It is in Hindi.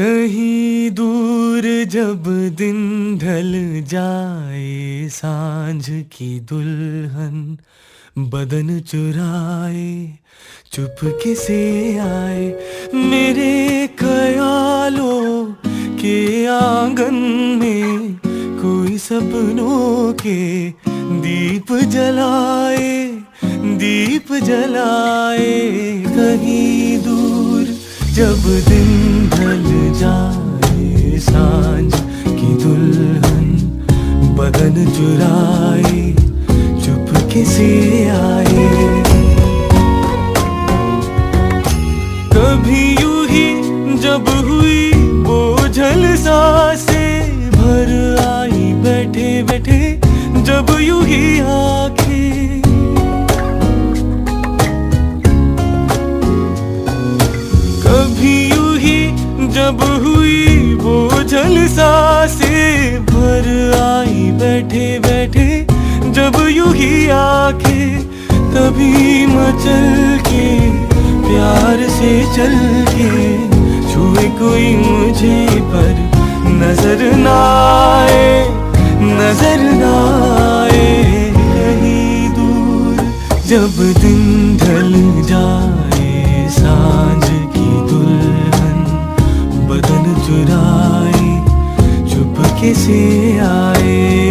कहीं दूर जब दिन ढल जाए साँझ की दुल्हन बदन चुराए चुपके से आए? मेरे ख्यालों के आँगन में कोई सपनों के दीप जलाए दीप जलाए। कहीं दूर जब दिन बदन चुराए चुपके से आए कभी यूँ ही जब हुई वो बोझल सांसे, भर आई बैठे बैठे, जब यूँ ही आँखें। कभी यूँ ही जब हुई बैठे बैठे, जब यू ही आके तभी मचल के, प्यार से चल के छुए कोई मुझे पर नज़र ना आए, नज़र ना आए। कहीं दूर, जब दिन ढल जाए, साँझ की दुल्हन बदन चुराए, चुपके से आए।